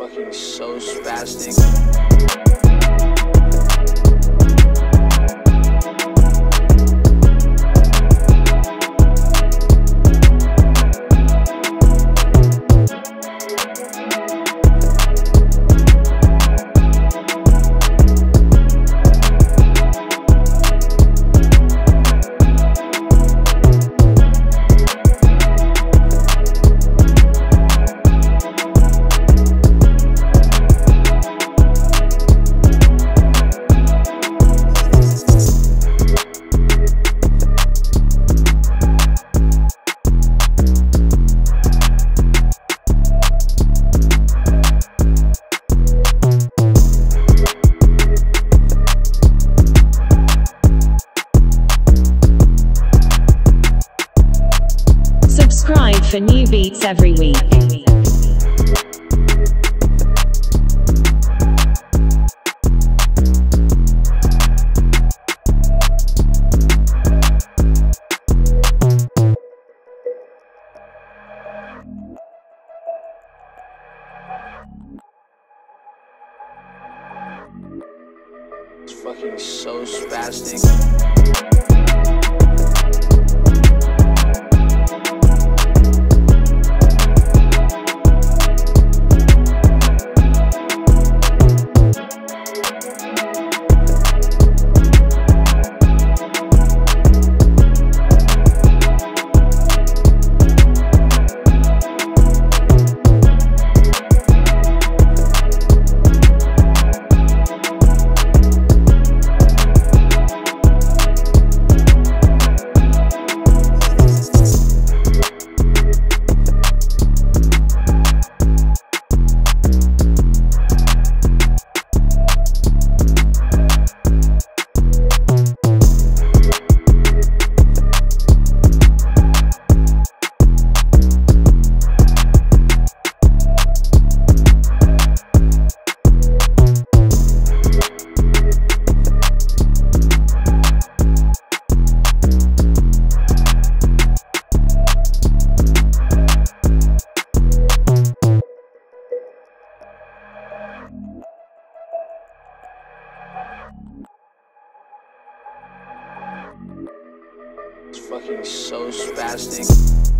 fucking so spastic. For new beats every week. Fucking so spastic. It's fucking so spastic.